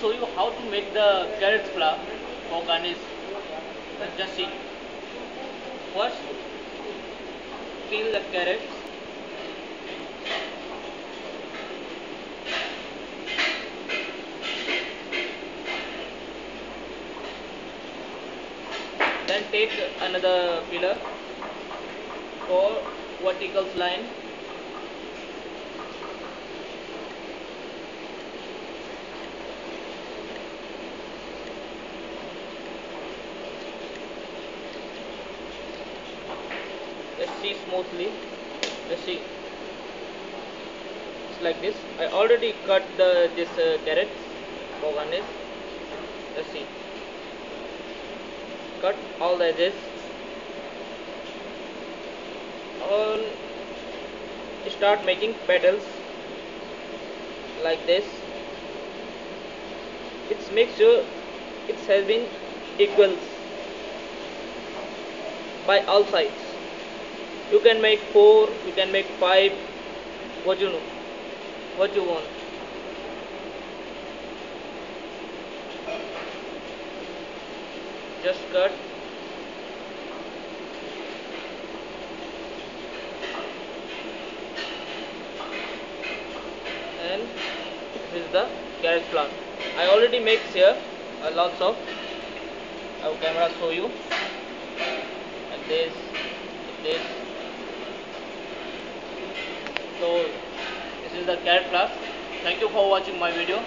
show you how to make the carrot flower for garnish. Just see. First, peel the carrots. Then take another peeler for vertical line let's see smoothly. Let's see. It's like this. I already cut the this uh, for garnish let's see. Cut all the edges. All start making petals like this. It's make sure it has been equals by all sides you can make four you can make five. What you know? What you want? Just cut. And this is the carrot flower I already make here uh, lots of our camera show you. Like this this so this is the cat flower thank you for watching my video